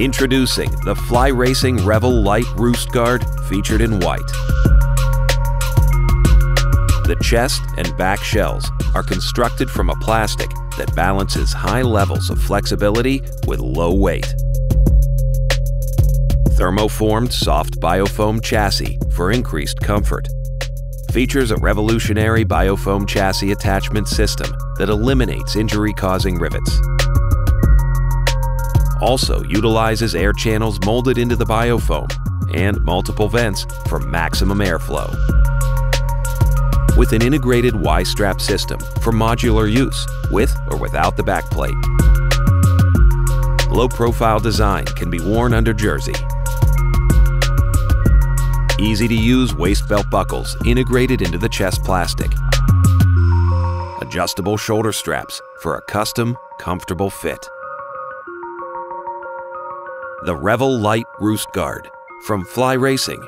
Introducing the Fly Racing Revel Lite Roost Guard featured in white. The chest and back shells are constructed from a plastic that balances high levels of flexibility with low weight. Thermoformed soft biofoam chassis for increased comfort. Features a revolutionary biofoam chassis attachment system that eliminates injury-causing rivets. Also utilizes air channels molded into the biofoam and multiple vents for maximum airflow with an integrated Y-strap system for modular use, with or without the backplate. Low-profile design can be worn under jersey. Easy-to-use waist belt buckles integrated into the chest plastic. Adjustable shoulder straps for a custom, comfortable fit. The Revel Lite Roost Guard from Fly Racing